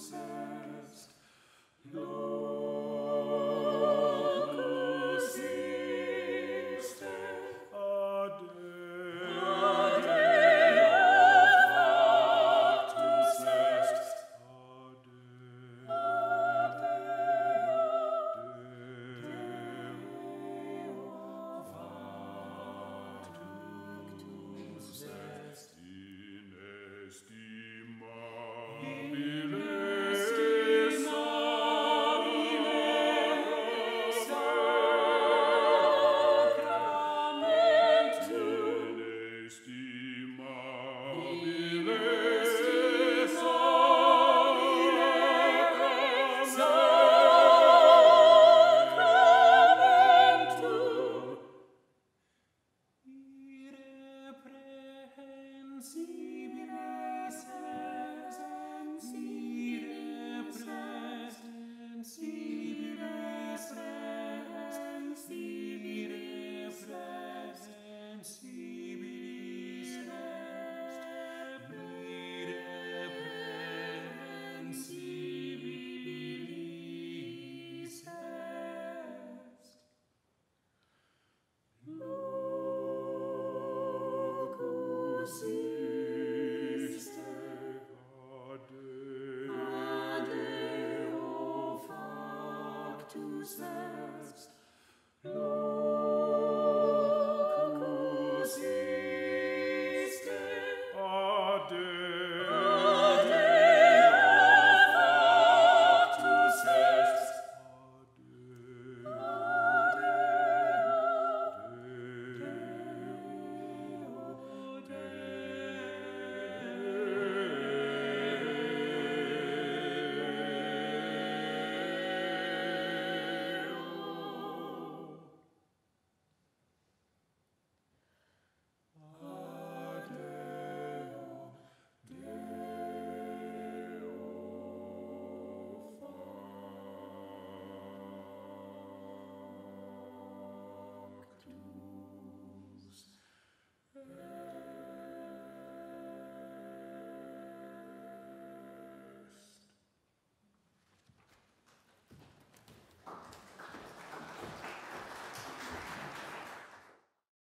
roses.